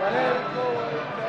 Vale,